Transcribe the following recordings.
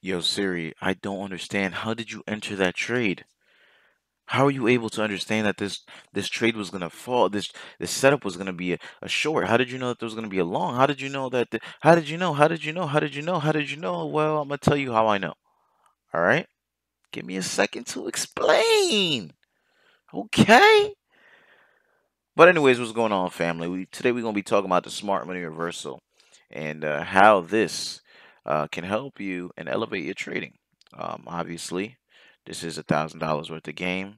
Yo, Siri, I don't understand. How did you enter that trade? How are you able to understand that this this trade was gonna fall? This this setup was gonna be a, a short. How did you know that there was gonna be a long? How did you know that? The, how did you know? How did you know? How did you know? How did you know? Well, I'm gonna tell you how I know. All right, give me a second to explain. Okay. But anyways, what's going on, family? We today we're gonna be talking about the smart money reversal and uh, how this uh, can help you and elevate your trading. Um, obviously, this is a thousand dollars worth of game,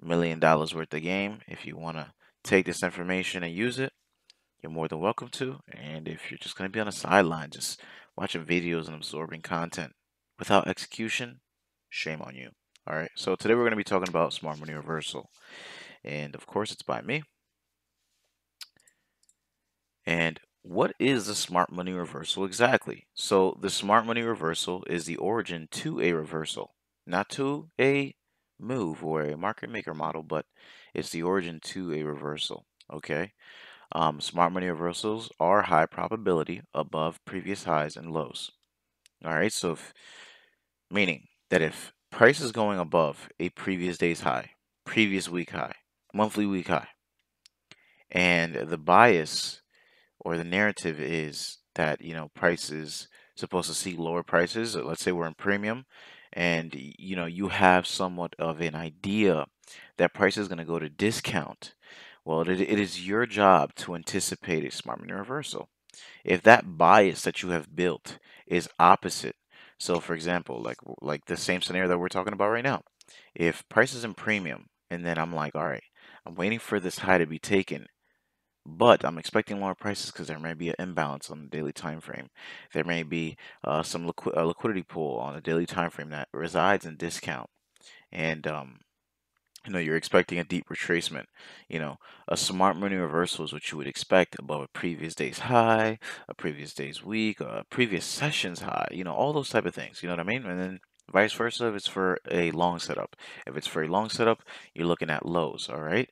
million dollars worth of game. If you want to take this information and use it, you're more than welcome to. And if you're just going to be on the sideline, just watching videos and absorbing content without execution, shame on you. All right. So today we're going to be talking about smart money reversal. And of course, it's by me. And what is the smart money reversal exactly? So the smart money reversal is the origin to a reversal not to a move or a market maker model, but it's the origin to a reversal. Okay. Um, smart money reversals are high probability above previous highs and lows. All right. So, if, meaning that if price is going above a previous day's high, previous week high, monthly week high, and the bias or the narrative is that you know price is supposed to see lower prices. Uh, let's say we're in premium and you know you have somewhat of an idea that price is going to go to discount well it, it is your job to anticipate a smart money reversal if that bias that you have built is opposite so for example like like the same scenario that we're talking about right now if price is in premium and then i'm like all right i'm waiting for this high to be taken but I'm expecting lower prices because there may be an imbalance on the daily time frame. There may be uh, some liqui liquidity pool on the daily time frame that resides in discount, and um, you know you're expecting a deep retracement. You know, a smart money reversal is what you would expect above a previous day's high, a previous day's week, a previous session's high. You know, all those type of things. You know what I mean? And then vice versa if it's for a long setup. If it's for a long setup, you're looking at lows. All right.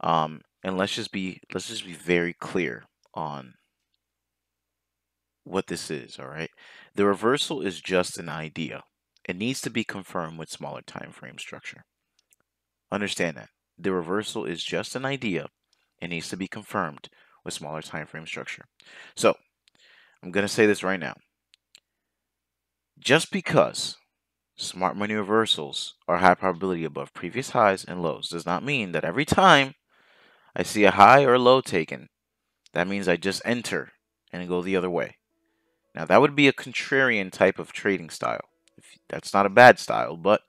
Um, and let's just be let's just be very clear on what this is, all right? The reversal is just an idea. It needs to be confirmed with smaller time frame structure. Understand that. The reversal is just an idea. It needs to be confirmed with smaller time frame structure. So, I'm going to say this right now. Just because smart money reversals are high probability above previous highs and lows does not mean that every time I see a high or low taken, that means I just enter and go the other way. Now that would be a contrarian type of trading style. That's not a bad style, but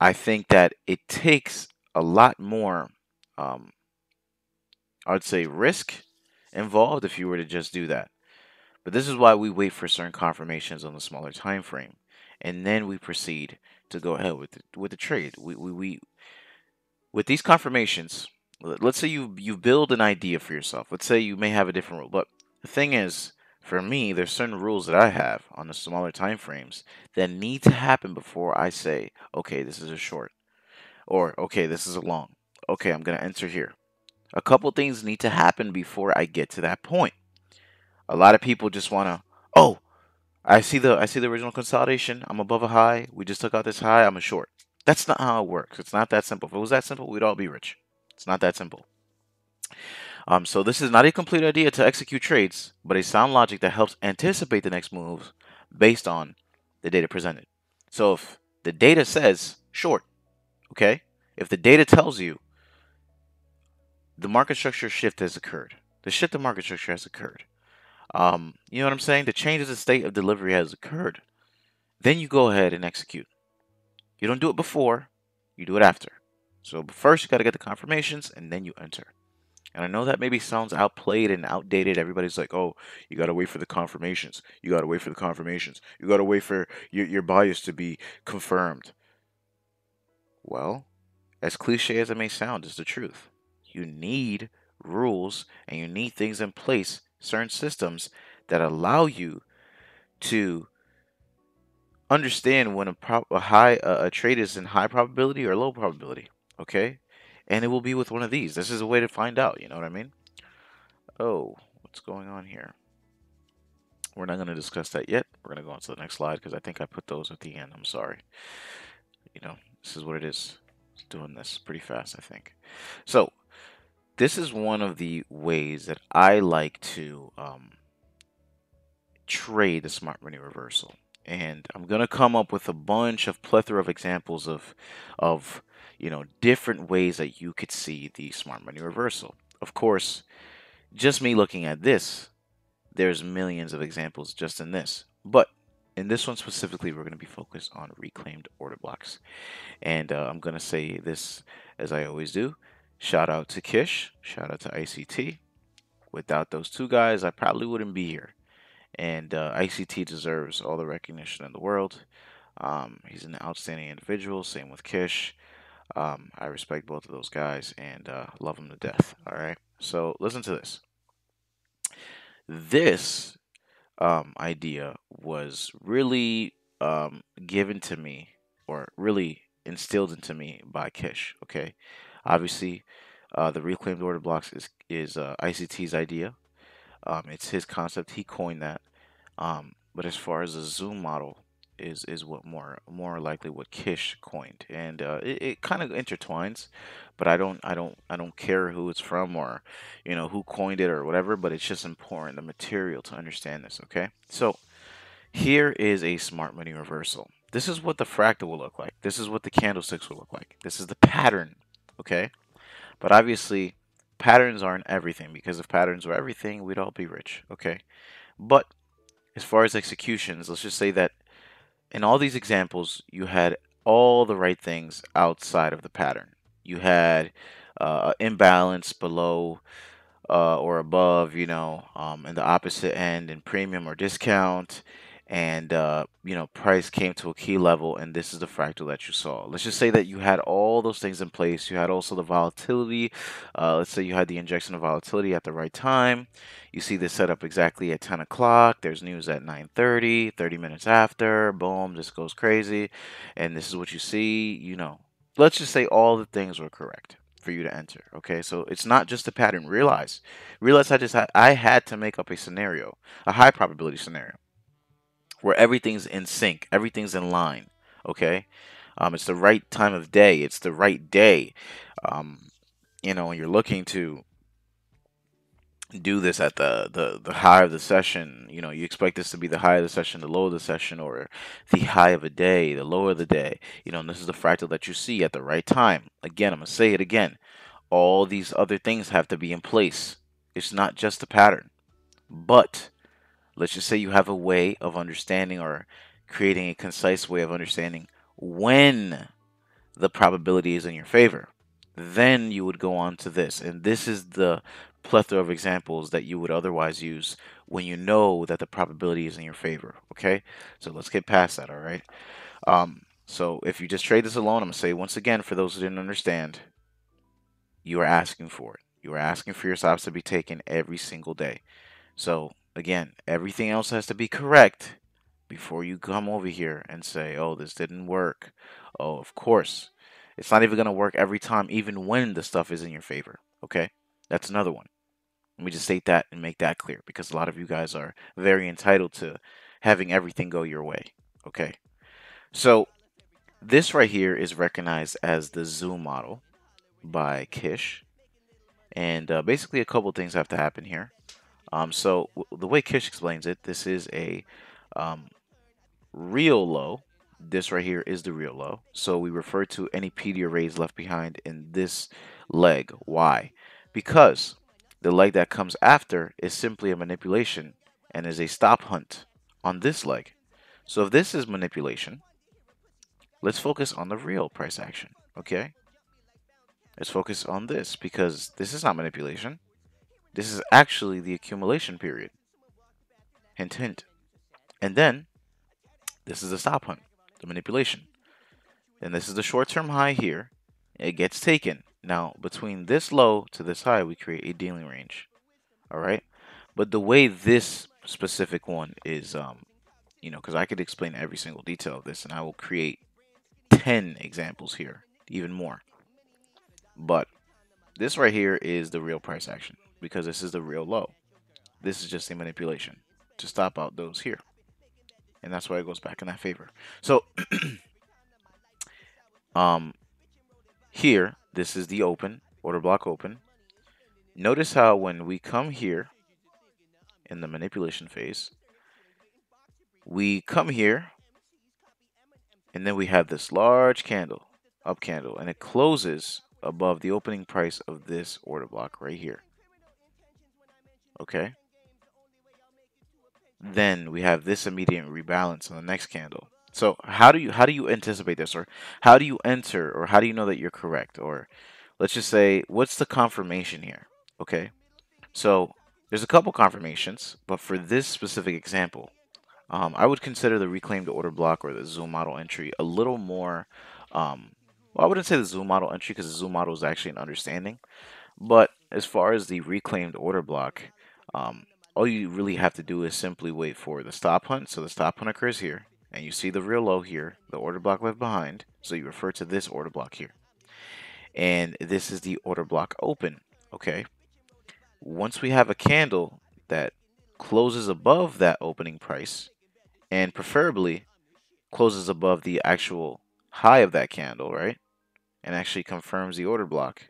I think that it takes a lot more, um, I would say, risk involved if you were to just do that. But this is why we wait for certain confirmations on the smaller time frame, and then we proceed to go ahead with the, with the trade. We, we, we with these confirmations, let's say you you build an idea for yourself. Let's say you may have a different rule, but the thing is, for me, there's certain rules that I have on the smaller time frames that need to happen before I say, okay, this is a short, or okay, this is a long. Okay, I'm gonna enter here. A couple things need to happen before I get to that point. A lot of people just wanna, oh, I see the I see the original consolidation. I'm above a high. We just took out this high. I'm a short. That's not how it works. It's not that simple. If it was that simple, we'd all be rich. It's not that simple. Um, so this is not a complete idea to execute trades, but a sound logic that helps anticipate the next moves based on the data presented. So if the data says short, okay, if the data tells you the market structure shift has occurred, the shift in market structure has occurred, um, you know what I'm saying? The change of the state of delivery has occurred. Then you go ahead and execute. You don't do it before, you do it after. So first you got to get the confirmations and then you enter. And I know that maybe sounds outplayed and outdated. Everybody's like, oh, you got to wait for the confirmations. You got to wait for the confirmations. You got to wait for your, your bias to be confirmed. Well, as cliche as it may sound, it's the truth. You need rules and you need things in place, certain systems that allow you to understand when a, a high a trade is in high probability or low probability okay? And it will be with one of these. This is a way to find out, you know what I mean? Oh, what's going on here? we're not going to discuss that yet. We're going to go on to the next slide because I think I put those at the end. I'm sorry. You know, this is what it is. It's doing this pretty fast, I think. So, this is one of the ways that I like to um, trade the smart money reversal. And I'm going to come up with a bunch of plethora of examples of, of, you know, different ways that you could see the smart money reversal. Of course, just me looking at this, there's millions of examples just in this. But in this one specifically, we're going to be focused on reclaimed order blocks. And uh, I'm going to say this as I always do. Shout out to Kish. Shout out to ICT. Without those two guys, I probably wouldn't be here. And uh, ICT deserves all the recognition in the world. Um, he's an outstanding individual. Same with Kish. Um, I respect both of those guys and uh, love them to death. All right. So listen to this. This um, idea was really um, given to me or really instilled into me by Kish. Okay. Obviously, uh, the reclaimed order blocks is, is uh, ICT's idea. Um, it's his concept. He coined that. Um, but as far as the Zoom model, is is what more more likely what Kish coined, and uh, it, it kind of intertwines. But I don't I don't I don't care who it's from or you know who coined it or whatever. But it's just important the material to understand this. Okay, so here is a smart money reversal. This is what the fractal will look like. This is what the candlesticks will look like. This is the pattern. Okay, but obviously patterns aren't everything because if patterns were everything, we'd all be rich. Okay, but as far as executions, let's just say that in all these examples, you had all the right things outside of the pattern. You had uh, imbalance below uh, or above, you know, um, in the opposite end in premium or discount and uh, you know price came to a key level and this is the fractal that you saw. Let's just say that you had all those things in place. You had also the volatility uh, let's say you had the injection of volatility at the right time. You see this set up exactly at 10 o'clock. There's news at 9.30 30 minutes after. Boom this goes crazy. And this is what you see you know. Let's just say all the things were correct for you to enter okay? So it's not just a pattern. Realize realize i just had i had to make up a scenario a high probability scenario where everything's in sync, everything's in line. Okay, um, it's the right time of day, it's the right day. Um, you know, when you're looking to do this at the, the the high of the session, you know, you expect this to be the high of the session, the low of the session, or the high of a day, the low of the day. You know, and this is the fractal that you see at the right time. Again, I'm gonna say it again. All these other things have to be in place. It's not just a pattern, but let's just say you have a way of understanding or creating a concise way of understanding when the probability is in your favor. Then you would go on to this. And this is the plethora of examples that you would otherwise use when you know that the probability is in your favor. Okay? So let's get past that, all right? Um, so if you just trade this alone, I'm going to say once again, for those who didn't understand, you are asking for it. You are asking for your stops to be taken every single day. So again, everything else has to be correct before you come over here and say, oh, this didn't work. Oh, of course. It's not even going to work every time, even when the stuff is in your favor. Okay? That's another one. Let me just state that and make that clear because a lot of you guys are very entitled to having everything go your way. Okay? So, this right here is recognized as the Zoom model by Kish. And uh, basically, a couple things have to happen here. Um, so the way Kish explains it, this is a um, real low. This right here is the real low. So we refer to any PD arrays left behind in this leg. Why? Because the leg that comes after is simply a manipulation and is a stop hunt on this leg. So if this is manipulation, let's focus on the real price action, okay? Let's focus on this because this is not manipulation. This is actually the accumulation period. Hint, hint. And then, this is the stop hunt, the manipulation. And this is the short-term high here. It gets taken. Now, between this low to this high, we create a dealing range. All right? But the way this specific one is, um, you know, because I could explain every single detail of this, and I will create 10 examples here, even more. But this right here is the real price action because this is the real low. This is just a manipulation. to stop out those here. And that's why it goes back in that favor. So um here, this is the open, order block open. Notice how when we come here in the manipulation phase, we come here and then we have this large candle, up candle, and it closes above the opening price of this order block right here. Okay. Then we have this immediate rebalance on the next candle. So how do you how do you anticipate this, or how do you enter, or how do you know that you're correct, or let's just say what's the confirmation here? Okay. So there's a couple confirmations, but for this specific example, um, I would consider the reclaimed order block or the zoom model entry a little more. Um, well, I wouldn't say the zoom model entry because the zoom model is actually an understanding, but as far as the reclaimed order block, um, all you really have to do is simply wait for the stop hunt. So the stop hunt occurs here, and you see the real low here, the order block left behind. So you refer to this order block here, and this is the order block open. Okay. Once we have a candle that closes above that opening price, and preferably closes above the actual high of that candle, right? And actually confirms the order block.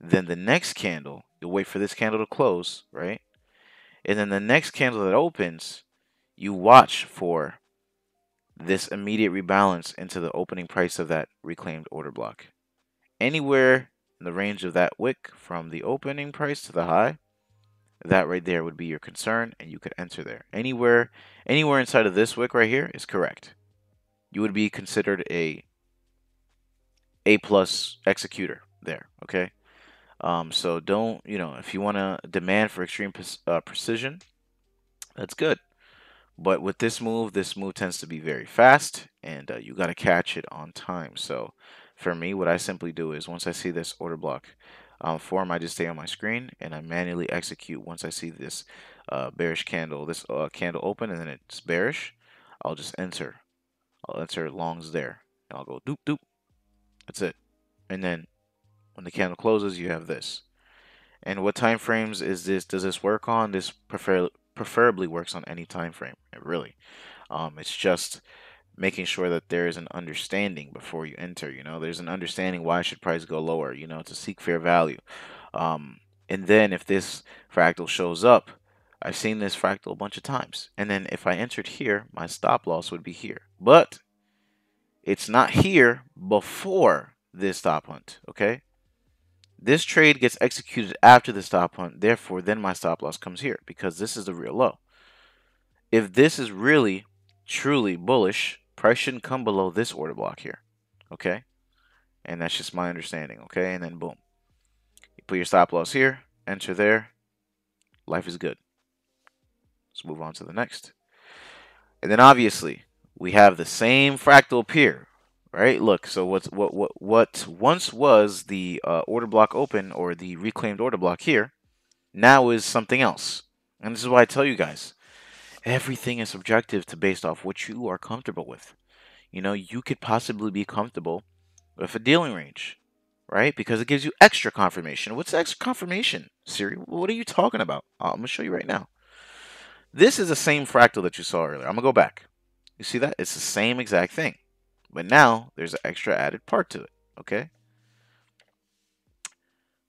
Then the next candle, you'll wait for this candle to close, right? And then the next candle that opens, you watch for this immediate rebalance into the opening price of that reclaimed order block. Anywhere in the range of that wick from the opening price to the high, that right there would be your concern and you could enter there. Anywhere anywhere inside of this wick right here is correct. You would be considered a A plus executor there, okay? Um, so don't, you know, if you want to demand for extreme uh, precision, that's good. But with this move, this move tends to be very fast, and uh, you got to catch it on time. So for me, what I simply do is once I see this order block um, form, I just stay on my screen and I manually execute once I see this uh, bearish candle, this uh, candle open and then it's bearish. I'll just enter. I'll enter longs there. And I'll go doop doop. That's it. And then when the candle closes, you have this. And what time frames is this? Does this work on? This prefer preferably works on any time frame. Really. Um, it's just making sure that there is an understanding before you enter. You know, there's an understanding why should price go lower. You know, to seek fair value. Um, and then if this fractal shows up, I've seen this fractal a bunch of times. And then if I entered here, my stop loss would be here. But it's not here before this stop hunt. Okay. This trade gets executed after the stop hunt. Therefore, then my stop loss comes here because this is the real low. If this is really, truly bullish, price shouldn't come below this order block here. Okay? And that's just my understanding. Okay? And then boom. You put your stop loss here, enter there. Life is good. Let's move on to the next. And then obviously, we have the same fractal appear, right? Look, so what's what what what once was the uh, order block open or the reclaimed order block here, now is something else. And this is why I tell you guys, everything is subjective to based off what you are comfortable with. You know, you could possibly be comfortable with a dealing range, right? Because it gives you extra confirmation. What's extra confirmation, Siri? What are you talking about? Uh, I'm to show you right now. This is the same fractal that you saw earlier. I'm to go back. You see that? It's the same exact thing. But now there's an extra added part to it, okay?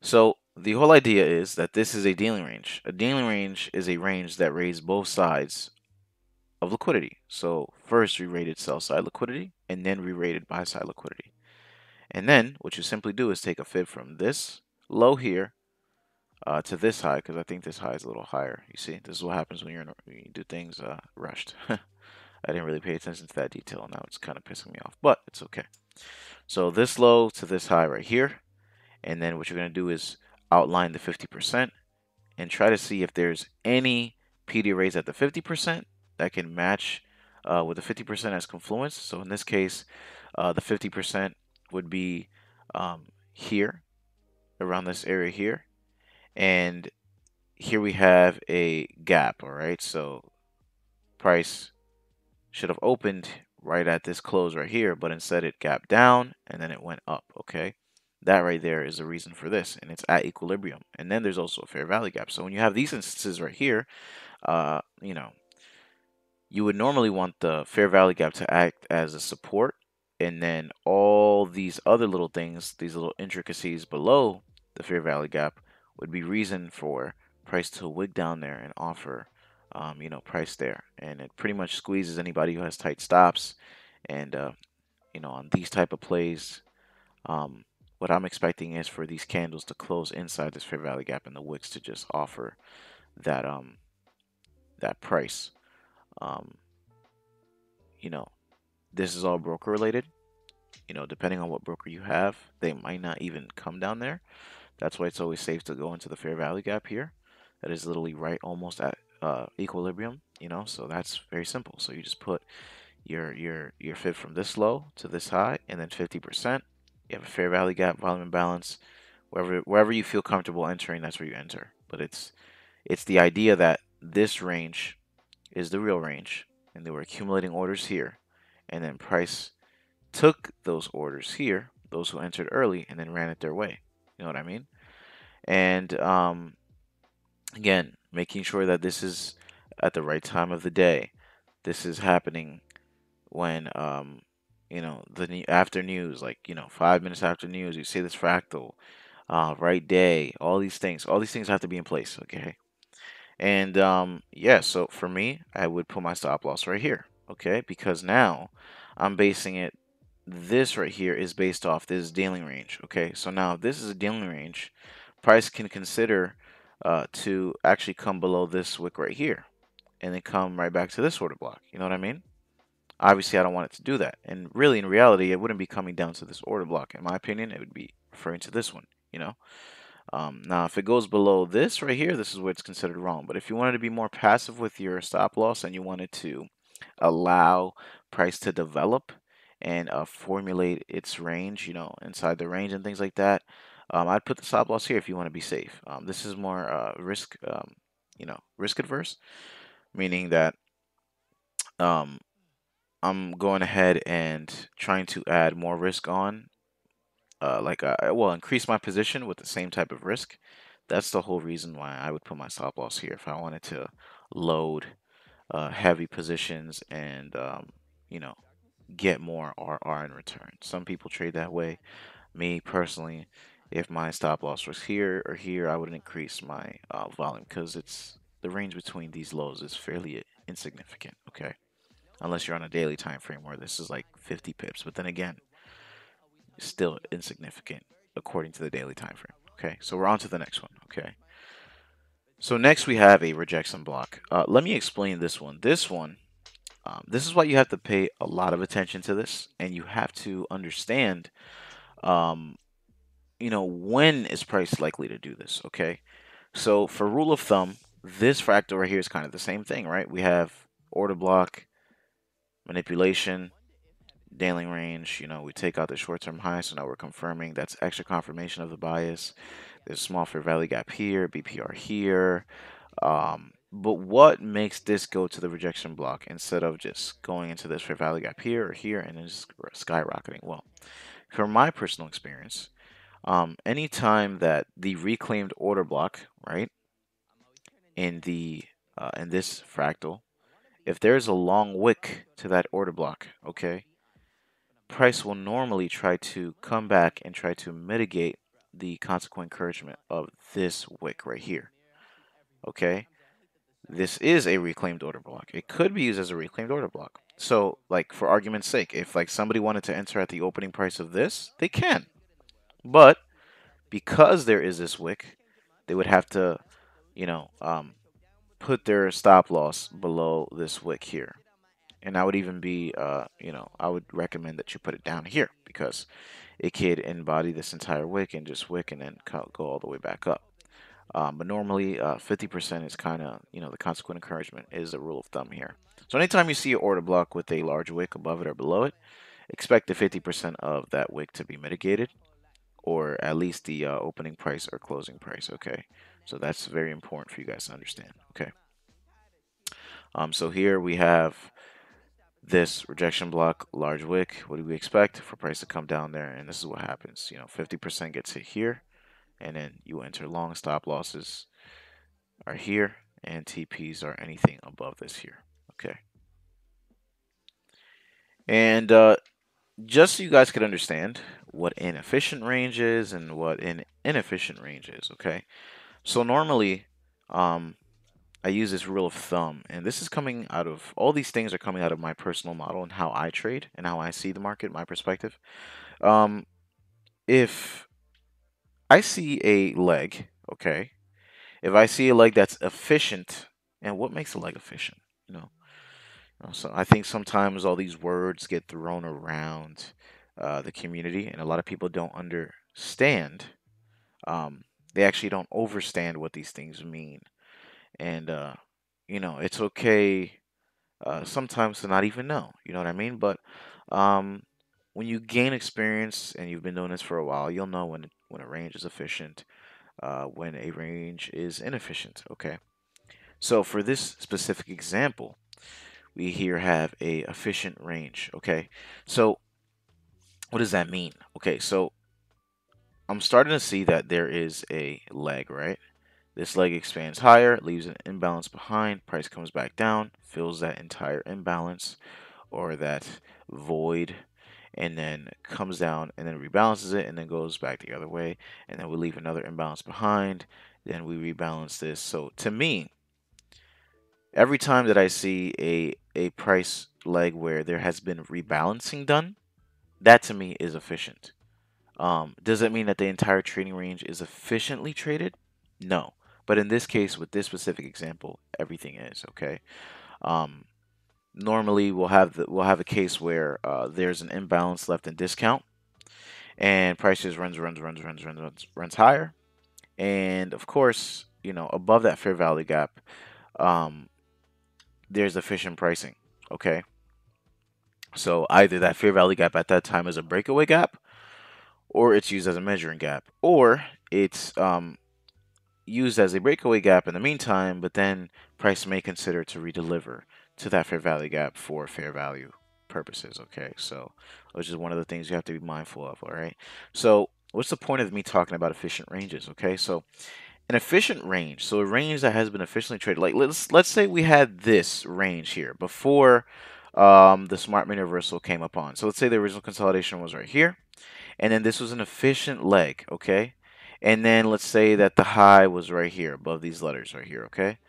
So the whole idea is that this is a dealing range. A dealing range is a range that raids both sides of liquidity. So first we raided sell side liquidity and then we raided buy side liquidity. And then what you simply do is take a fib from this low here uh, to this high because I think this high is a little higher. You see, this is what happens when, you're in, when you do things uh, rushed. I didn't really pay attention to that detail. Now it's kind of pissing me off, but it's okay. So this low to this high right here. And then what you're going to do is outline the 50% and try to see if there's any PD arrays at the 50% that can match uh, with the 50% as confluence. So in this case, uh, the 50% would be um, here, around this area here. And here we have a gap, all right? So price should have opened right at this close right here, but instead it gapped down and then it went up, okay? That right there is the reason for this, and it's at equilibrium. And then there's also a fair value gap. So when you have these instances right here, uh, you know, you would normally want the fair value gap to act as a support and then all these other little things, these little intricacies below the fair value gap would be reason for price to wick down there and offer um, you know price there and it pretty much squeezes anybody who has tight stops and uh, you know on these type of plays um, what I'm expecting is for these candles to close inside this fair value gap and the wicks to just offer that um that price um, you know, this is all broker related. You know, depending on what broker you have, they might not even come down there. That's why it's always safe to go into the fair value gap here. That is literally right almost at uh, equilibrium, you know, so that's very simple. So you just put your your your fib from this low to this high and then 50%. You have a fair value gap, volume imbalance. Wherever wherever you feel comfortable entering, that's where you enter. But it's it's the idea that this range is the real range and they were accumulating orders here and then price took those orders here those who entered early and then ran it their way you know what i mean and um, again making sure that this is at the right time of the day this is happening when um, you know the after news like you know five minutes after news you see this fractal uh, right day all these things all these things have to be in place okay and um, yeah, so for me, I would put my stop loss right here, okay? Because now I'm basing it, this right here is based off this dealing range, okay? So now if this is a dealing range, price can consider uh, to actually come below this wick right here and then come right back to this order block. You know what I mean? Obviously, I don't want it to do that. And really, in reality, it wouldn't be coming down to this order block. In my opinion, it would be referring to this one, you know? Um, now, if it goes below this right here, this is where it's considered wrong. But if you wanted to be more passive with your stop loss and you wanted to allow price to develop and uh, formulate its range, you know, inside the range and things like that, um, I'd put the stop loss here if you want to be safe. Um, this is more uh, risk, um, you know, risk adverse, meaning that um, I'm going ahead and trying to add more risk on uh, like uh, well increase my position with the same type of risk. That's the whole reason why I would put my stop loss here if I wanted to load uh, heavy positions and um, you know get more RR in return. Some people trade that way. Me personally, if my stop loss was here or here, I would increase my uh, volume because it's the range between these lows is fairly insignificant. Okay, unless you're on a daily time frame where this is like 50 pips. But then again, still insignificant according to the daily time frame. Okay, so we're on to the next one. Okay. So next we have a rejection block. Uh, let me explain this one. This one, um, this is why you have to pay a lot of attention to this, and you have to understand, um, you know, when is price likely to do this. Okay, so for rule of thumb, this fractal right here is kind of the same thing, right? We have order block, manipulation, daily range, you know, we take out the short-term high, so now we're confirming that's extra confirmation of the bias. There's small fair value gap here, BPR here. Um, but what makes this go to the rejection block instead of just going into this fair value gap here or here and then just skyrocketing? Well, from my personal experience, um, anytime that the reclaimed order block, right, in the uh, in this fractal, if there's a long wick to that order block, okay, price will normally try to come back and try to mitigate the consequent encroachment of this wick right here. Okay? This is a reclaimed order block. It could be used as a reclaimed order block. So, like, for argument's sake, if, like, somebody wanted to enter at the opening price of this, they can. But, because there is this wick, they would have to, you know, um, put their stop loss below this wick here and I would even be, uh, you know, I would recommend that you put it down here because it could embody this entire wick and just wick and then go all the way back up. Um, but normally, 50% uh, is kind of, you know, the consequent encroachment is a rule of thumb here. So anytime you see an order block with a large wick above it or below it, expect the 50% of that wick to be mitigated or at least the uh, opening price or closing price, okay? So that's very important for you guys to understand, okay? Um, so here we have this rejection block, large wick, what do we expect for price to come down there? And this is what happens. You know, 50% gets hit here, and then you enter long stop losses are here, and TPs are anything above this here. Okay. And uh, just so you guys could understand what an efficient range is and what an inefficient range is, okay? So normally, um, I use this rule of thumb, and this is coming out of all these things are coming out of my personal model and how I trade and how I see the market, my perspective. Um, if I see a leg, okay, if I see a leg that's efficient, and what makes a leg efficient, you know? So I think sometimes all these words get thrown around uh, the community, and a lot of people don't understand. Um, they actually don't understand what these things mean, and uh, you know it's okay uh, sometimes to not even know. You know what I mean? But um, when you gain experience and you've been doing this for a while, you'll know when when a range is efficient, uh, when a range is inefficient. Okay. So for this specific example, we here have a efficient range. Okay. So what does that mean? Okay. So I'm starting to see that there is a leg, right? This leg expands higher, leaves an imbalance behind, price comes back down, fills that entire imbalance or that void and then comes down and then rebalances it and then goes back the other way and then we leave another imbalance behind then we rebalance this so to me every time that I see a a price leg where there has been rebalancing done that to me is efficient. Um, does it mean that the entire trading range is efficiently traded? No. But in this case with this specific example everything is okay? Um, normally we'll have the, we'll have a case where uh, there's an imbalance left in discount, and prices runs runs runs runs runs runs runs higher, and of course you know above that fair value gap, um, there's efficient pricing. Okay. So either that fair value gap at that time is a breakaway gap, or it's used as a measuring gap, or it's um, used as a breakaway gap in the meantime, but then price may consider to redeliver to that fair value gap for fair value purposes. Okay, so which is one of the things you have to be mindful of. All right, so what's the point of me talking about efficient ranges? Okay, so an efficient range, so a range that has been efficiently traded. Like let's let's say we had this range here before um, the smart money reversal came upon. So let's say the original consolidation was right here, and then this was an efficient leg. Okay. And then let's say that the high was right here above these letters right here, okay?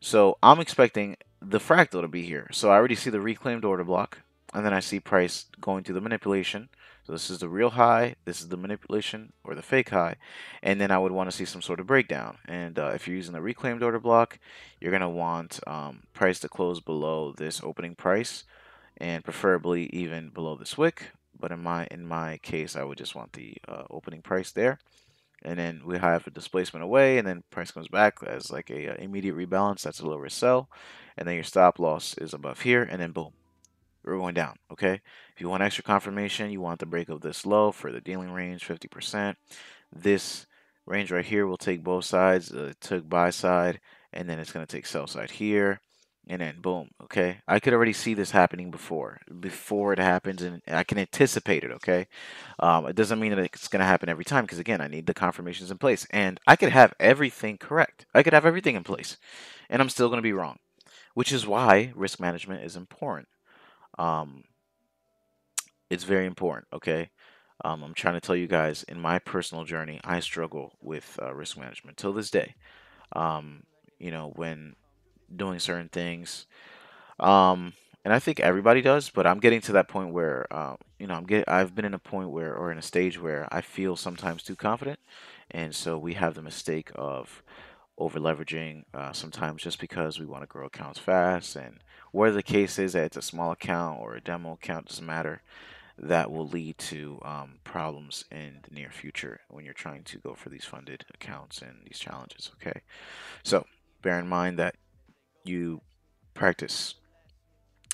So I'm expecting the fractal to be here. So I already see the reclaimed order block, and then I see price going through the manipulation. So this is the real high, this is the manipulation or the fake high, and then I would want to see some sort of breakdown. And uh, if you're using the reclaimed order block, you're going to want um, price to close below this opening price, and preferably even below this wick. But in my in my case, I would just want the uh, opening price there and then we have a displacement away and then price comes back as like a, a uh, immediate rebalance that's a lower sell and then your stop loss is above here and then boom we're going down okay? If you want extra confirmation you want the break of this low for the dealing range 50% this range right here will take both sides uh, took buy side and then it's going to take sell side here and then boom okay? I could already see this happening before before it happens and i can anticipate it okay? Um, it doesn't mean that it's going to happen every time because again i need the confirmations in place and i could have everything correct. I could have everything in place and i'm still going to be wrong which is why risk management is important um, it's very important okay um, i'm trying to tell you guys in my personal journey i struggle with uh, risk management till this day um, you know when doing certain things. Um, and I think everybody does, but I'm getting to that point where, uh, you know, I'm get I've been in a point where, or in a stage where I feel sometimes too confident, and so we have the mistake of over leveraging uh, sometimes just because we want to grow accounts fast, and whether the case is that it's a small account or a demo account doesn't matter. That will lead to um, problems in the near future when you're trying to go for these funded accounts and these challenges. Okay, so bear in mind that you practice.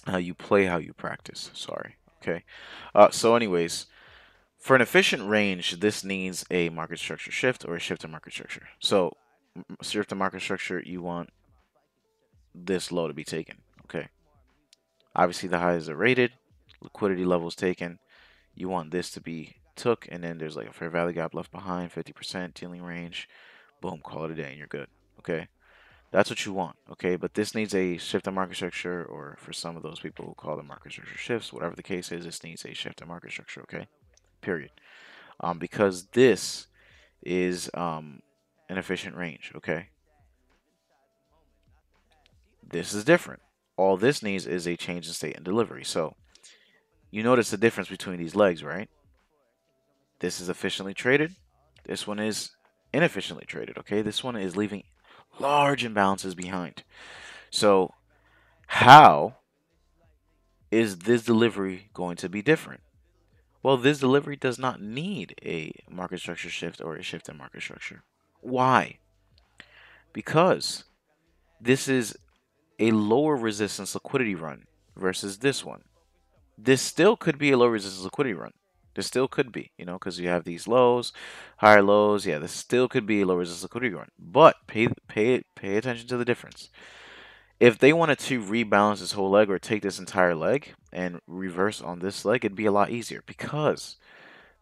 How you play how you practice. Sorry. Okay. Uh, so, anyways, for an efficient range, this needs a market structure shift or a shift in market structure. So, shift in market structure, you want this low to be taken. Okay. Obviously, the highs are rated, liquidity levels taken. You want this to be took, and then there's like a fair value gap left behind, 50% dealing range. Boom, call it a day, and you're good. Okay. That's what you want, okay? But this needs a shift in market structure, or for some of those people who call them market structure shifts, whatever the case is, this needs a shift in market structure, okay? Period. Um, because this is um, an efficient range, okay? This is different. All this needs is a change in state and delivery. So you notice the difference between these legs, right? This is efficiently traded. This one is inefficiently traded, okay? This one is leaving large imbalances behind. So how is this delivery going to be different? Well, this delivery does not need a market structure shift or a shift in market structure. Why? Because this is a lower resistance liquidity run versus this one. This still could be a low resistance liquidity run. This still could be, you know, because you have these lows, higher lows. Yeah, this still could be a low resistance liquidity run. But pay pay pay attention to the difference. If they wanted to rebalance this whole leg or take this entire leg and reverse on this leg, it'd be a lot easier because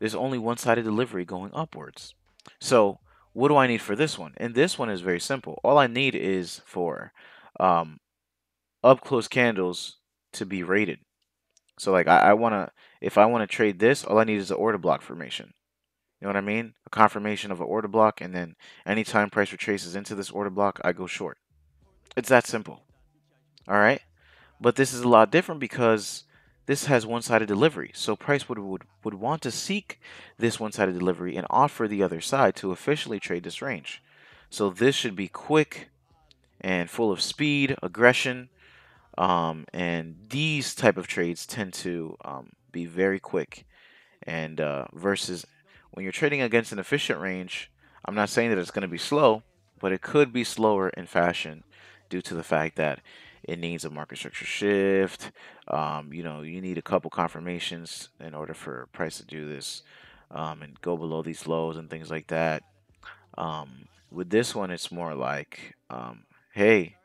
there's only one-sided delivery going upwards. So what do I need for this one? And this one is very simple. All I need is for um, up close candles to be rated. So like I, I wanna if I wanna trade this, all I need is an order block formation. You know what I mean? A confirmation of an order block, and then anytime price retraces into this order block, I go short. It's that simple. All right. But this is a lot different because this has one-sided delivery. So price would, would, would want to seek this one-sided delivery and offer the other side to officially trade this range. So this should be quick and full of speed, aggression, um, and these type of trades tend to um, be very quick. And uh, versus when you're trading against an efficient range, I'm not saying that it's going to be slow, but it could be slower in fashion due to the fact that it needs a market structure shift. Um, you know, you need a couple confirmations in order for price to do this um, and go below these lows and things like that. Um, with this one, it's more like, um, hey,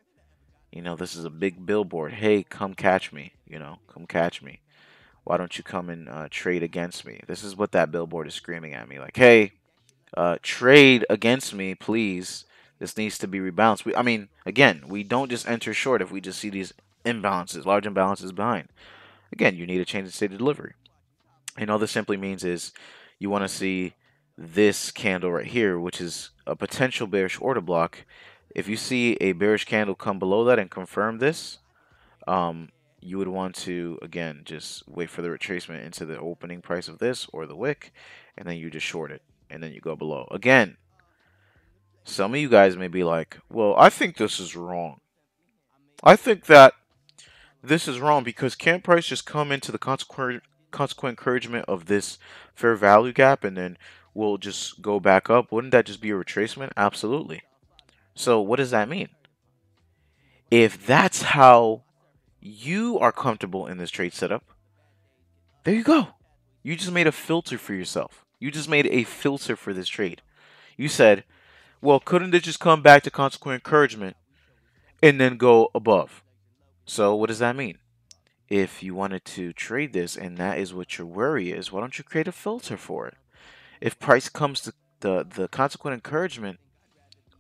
you know, this is a big billboard. Hey, come catch me. You know, come catch me. Why don't you come and uh, trade against me? This is what that billboard is screaming at me. Like, hey, uh, trade against me, please. This needs to be rebalanced. We, I mean, again, we don't just enter short if we just see these imbalances, large imbalances behind. Again, you need a change in state of delivery. And all this simply means is you want to see this candle right here, which is a potential bearish order block. If you see a bearish candle come below that and confirm this, um, you would want to, again, just wait for the retracement into the opening price of this or the wick, and then you just short it, and then you go below. Again, some of you guys may be like, well, I think this is wrong. I think that this is wrong because can't price just come into the consequent consequent encroachment of this fair value gap and then we'll just go back up? Wouldn't that just be a retracement? Absolutely. So what does that mean? If that's how you are comfortable in this trade setup, there you go. You just made a filter for yourself. You just made a filter for this trade. You said, well, couldn't it just come back to consequent encroachment and then go above? So what does that mean? If you wanted to trade this and that is what your worry is, why don't you create a filter for it? If price comes to the, the consequent encroachment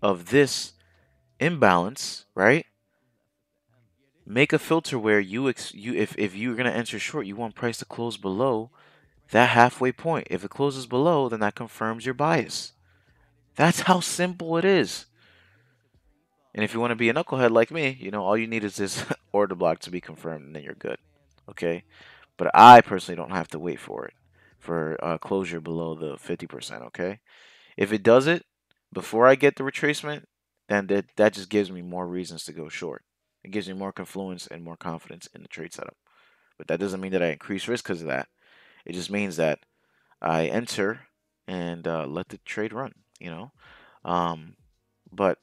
of this imbalance, right? Make a filter where you ex you if if you're gonna enter short, you want price to close below that halfway point. If it closes below, then that confirms your bias. That's how simple it is. And if you want to be a knucklehead like me, you know, all you need is this order block to be confirmed and then you're good. Okay? But I personally don't have to wait for it for uh, closure below the 50%, okay? If it does it before I get the retracement, then that, that just gives me more reasons to go short. It gives me more confluence and more confidence in the trade setup. But that doesn't mean that I increase risk because of that. It just means that I enter and uh, let the trade run you know. Um, but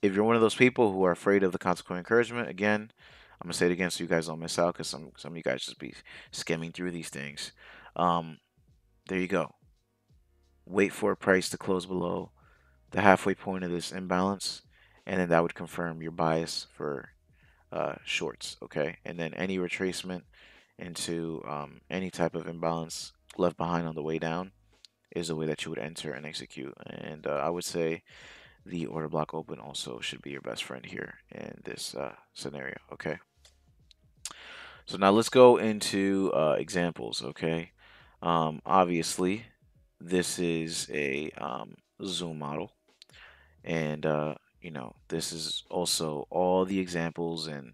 if you're one of those people who are afraid of the consequent encroachment, again, I'm gonna say it again so you guys don't miss out because some some of you guys just be skimming through these things. Um, there you go. Wait for a price to close below the halfway point of this imbalance, and then that would confirm your bias for uh, shorts. Okay, and then any retracement into um, any type of imbalance left behind on the way down is the way that you would enter and execute. And uh, I would say the order block open also should be your best friend here in this uh, scenario, okay? So now let's go into uh, examples, okay? Um, obviously, this is a um, zoom model, and uh, you know this is also all the examples and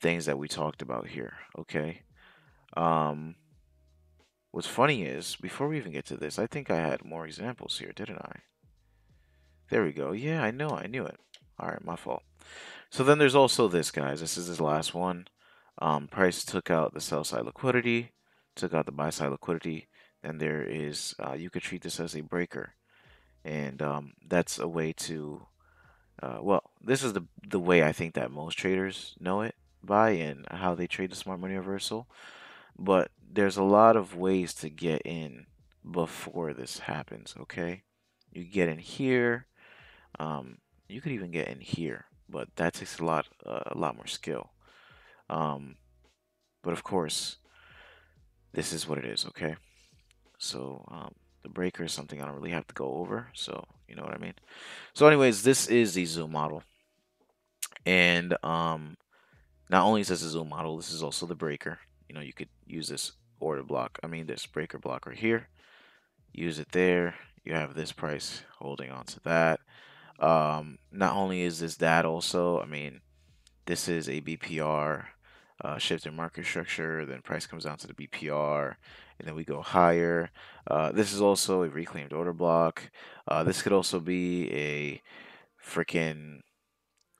things that we talked about here, okay? Um, what's funny is, before we even get to this, I think I had more examples here, didn't I? There we go. Yeah, I know, I knew it. All right, my fault. So then there's also this, guys. This is his last one. Um, price took out the sell side liquidity, took out the buy side liquidity, and there is, uh, you could treat this as a breaker. And um, that's a way to, uh, well, this is the, the way I think that most traders know it by and how they trade the smart money reversal. But there's a lot of ways to get in before this happens, okay? You get in here. Um, you could even get in here, but that takes a lot, uh, a lot more skill. Um, but of course, this is what it is, okay? So um, the breaker is something I don't really have to go over, so you know what I mean. So anyways, this is the zoom model. And um, not only is this a zoom model, this is also the breaker. You know, you could use this order block, I mean this breaker block right here. Use it there. You have this price holding on to that. Um, not only is this that also, I mean, this is a BPR uh, shift in market structure, then price comes down to the BPR, and then we go higher. Uh, this is also a reclaimed order block. Uh, this could also be a freaking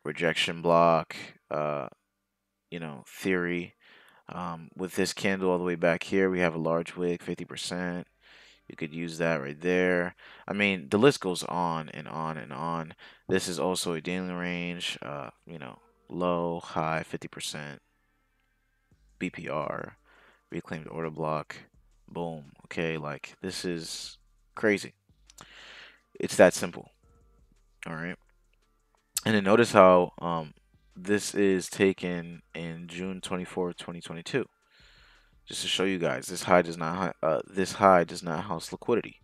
rejection block, uh, you know, theory. Um, with this candle all the way back here, we have a large wick, 50%. You could use that right there. I mean, the list goes on and on and on. This is also a daily range, uh, you know, low, high, 50%, BPR, reclaimed order block, boom. Okay, like this is crazy. It's that simple. All right. And then notice how um, this is taken in June 24, 2022. Just to show you guys, this high does not uh, this high does not house liquidity.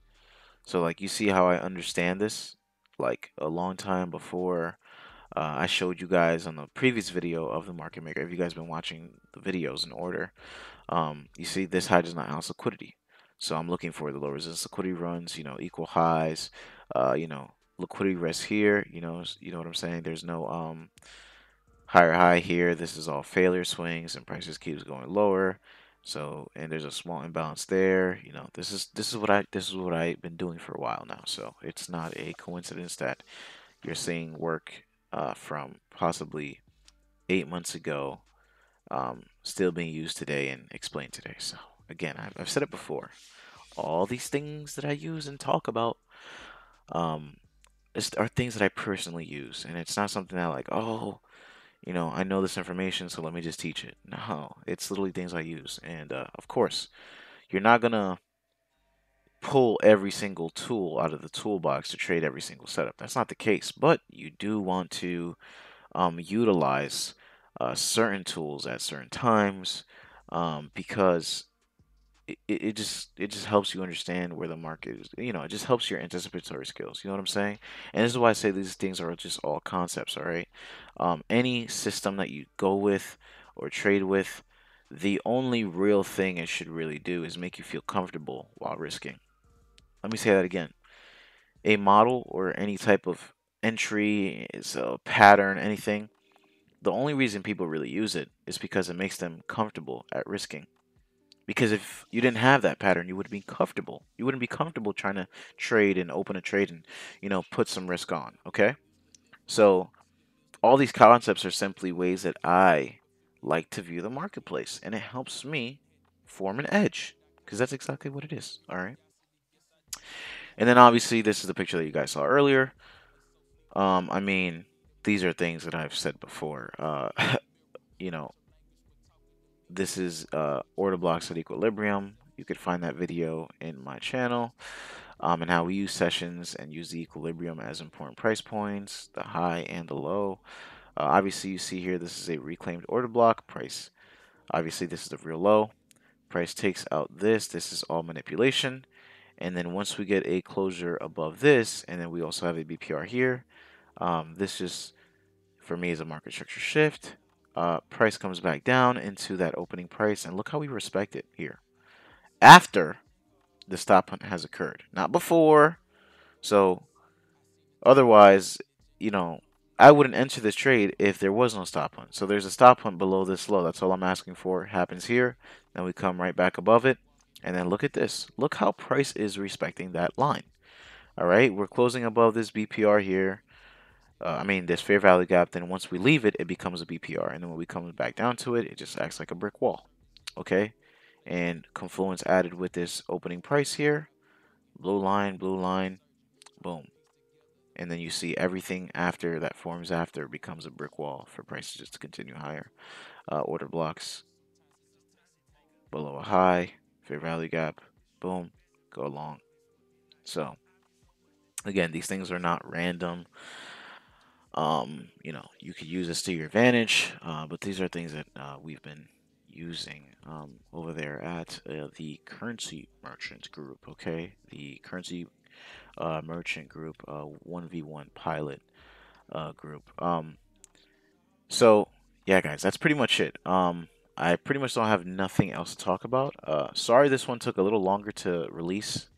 So like you see how I understand this, like a long time before uh, I showed you guys on the previous video of the market maker. If you guys been watching the videos in order, um, you see this high does not house liquidity. So I'm looking for the low resistance liquidity runs, you know, equal highs, uh, you know, liquidity rest here, you know, you know what I'm saying? There's no um, higher high here. This is all failure swings and prices keeps going lower. So and there's a small imbalance there. You know, this is this is what I this is what I've been doing for a while now. So it's not a coincidence that you're seeing work uh, from possibly eight months ago um, still being used today and explained today. So again, I've, I've, said it before. All these things that I use and talk about um, are things that I personally use, and it's not something that like, oh, you know, I know this information, so let me just teach it. No, it's literally things I use, and uh, of course, you're not gonna pull every single tool out of the toolbox to trade every single setup. That's not the case, but you do want to um, utilize uh, certain tools at certain times um, because it, it just it just helps you understand where the market is. You know, it just helps your anticipatory skills. You know what I'm saying? And this is why I say these things are just all concepts. All right. Um, any system that you go with or trade with, the only real thing it should really do is make you feel comfortable while risking. Let me say that again. A model or any type of entry is a pattern, anything. The only reason people really use it is because it makes them comfortable at risking. Because if you didn't have that pattern, you would be comfortable. You wouldn't be comfortable trying to trade and open a trade and, you know, put some risk on. Okay? So all these concepts are simply ways that I like to view the marketplace. And it helps me form an edge. Because that's exactly what it is. All right. And then obviously this is the picture that you guys saw earlier. Um, I mean, these are things that I've said before. Uh, you know, this is uh, order blocks at equilibrium. You could find that video in my channel. Um, and how we use sessions and use the equilibrium as important price points, the high and the low. Uh, obviously, you see here this is a reclaimed order block price. Obviously, this is the real low. Price takes out this. This is all manipulation And then once we get a closure above this, and then we also have a BPR here, um, this just, for me, is a market structure shift. Uh, price comes back down into that opening price, and look how we respect it here. After the stop hunt has occurred, not before. So, otherwise, you know, I wouldn't enter this trade if there was no stop hunt. So there's a stop hunt below this low. That's all I'm asking for. It happens here. Then we come right back above it. And then look at this. Look how price is respecting that line. All right, we're closing above this BPR here. Uh, I mean, this fair value gap. Then once we leave it, it becomes a BPR. And then when we come back down to it, it just acts like a brick wall. Okay, and confluence added with this opening price here. Blue line, blue line, boom. And then you see everything after that forms after becomes a brick wall for prices just to continue higher. Uh, order blocks below a high, fair value gap, boom, go along. So, again, these things are not random. Um, you know, you could use this to your advantage, uh, but these are things that uh, we've been using um, over there at uh, the currency merchant group. Okay, the currency uh, merchant group, uh, 1v1 pilot uh, group. Um, so, yeah, guys, that's pretty much it. Um, I pretty much don't have nothing else to talk about. Uh, sorry this one took a little longer to release.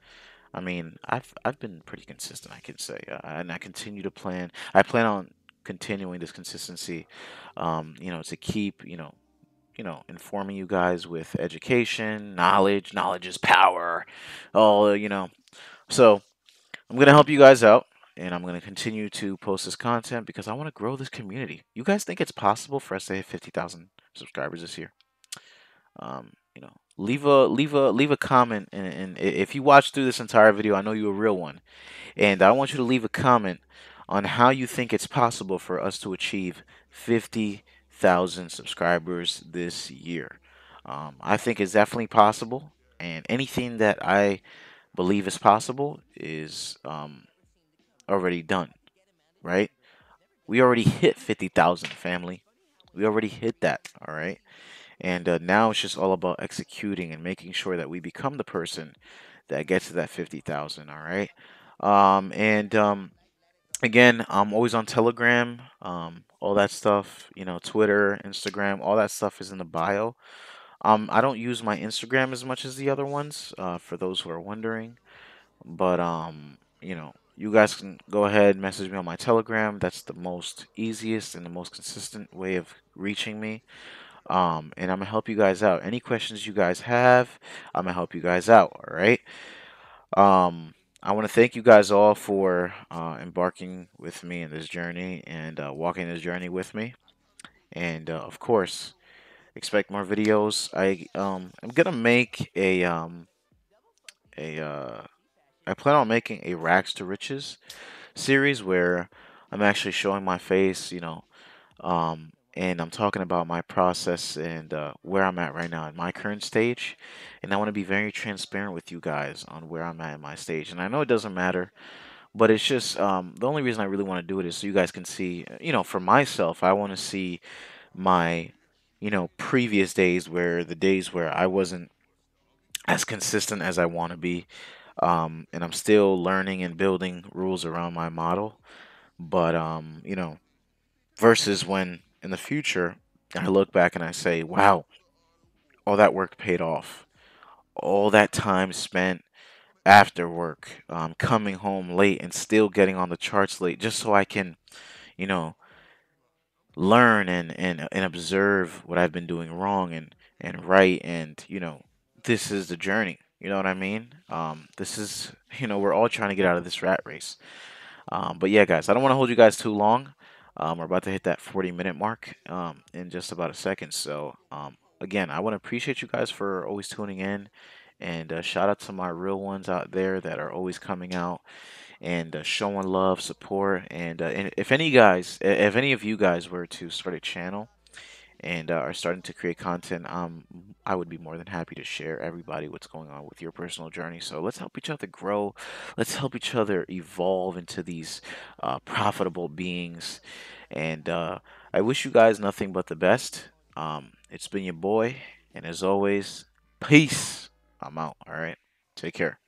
I mean, I've I've been pretty consistent, I can say, uh, and I continue to plan. I plan on continuing this consistency, um, you know, to keep, you know, you know, informing you guys with education, knowledge. Knowledge is power. All you know. So I'm gonna help you guys out, and I'm gonna continue to post this content because I want to grow this community. You guys think it's possible for us to hit 50,000 subscribers this year? Um, you know, leave a leave a leave a comment, and, and if you watch through this entire video, I know you're a real one, and I want you to leave a comment on how you think it's possible for us to achieve 50,000 subscribers this year. Um, I think it's definitely possible, and anything that I believe is possible is um, already done, right? We already hit 50,000 family. We already hit that, all right? And uh, now it's just all about executing and making sure that we become the person that gets to that 50,000, all right? Um, and um, again, I'm always on Telegram, um, all that stuff, you know, Twitter, Instagram, all that stuff is in the bio. Um, I don't use my Instagram as much as the other ones, uh, for those who are wondering. But um, you know, you guys can go ahead and message me on my Telegram. That's the most easiest and the most consistent way of reaching me. Um, and I'm gonna help you guys out. Any questions you guys have, I'm gonna help you guys out. All right. Um, I want to thank you guys all for uh, embarking with me in this journey and uh, walking this journey with me. And uh, of course, expect more videos. I um I'm gonna make a um a uh I plan on making a rags to riches series where I'm actually showing my face, you know, um, and I'm talking about my process and uh, where I'm at right now in my current stage. And I want to be very transparent with you guys on where I'm at in my stage. And I know it doesn't matter, but it's just um, the only reason I really want to do it is so you guys can see, you know, for myself, I want to see my you know, previous days where the days where I wasn't as consistent as I want to be. Um, and I'm still learning and building rules around my model. But, um, you know, versus when in the future I look back and I say, wow, all that work paid off. All that time spent after work, um, coming home late and still getting on the charts late just so I can, you know, learn and, and and observe what I've been doing wrong and and right and you know this is the journey. You know what I mean? Um this is you know we're all trying to get out of this rat race. Um but yeah guys I don't want to hold you guys too long um we're about to hit that 40 minute mark um in just about a second. So um again I want to appreciate you guys for always tuning in and uh, shout out to my real ones out there that are always coming out and uh, showing love, support, and, uh, and if any guys, if any of you guys were to start a channel and uh, are starting to create content, um, I would be more than happy to share everybody what's going on with your personal journey. So let's help each other grow. Let's help each other evolve into these uh, profitable beings. And uh, I wish you guys nothing but the best. Um, it's been your boy, and as always, peace. I'm out. All right. Take care.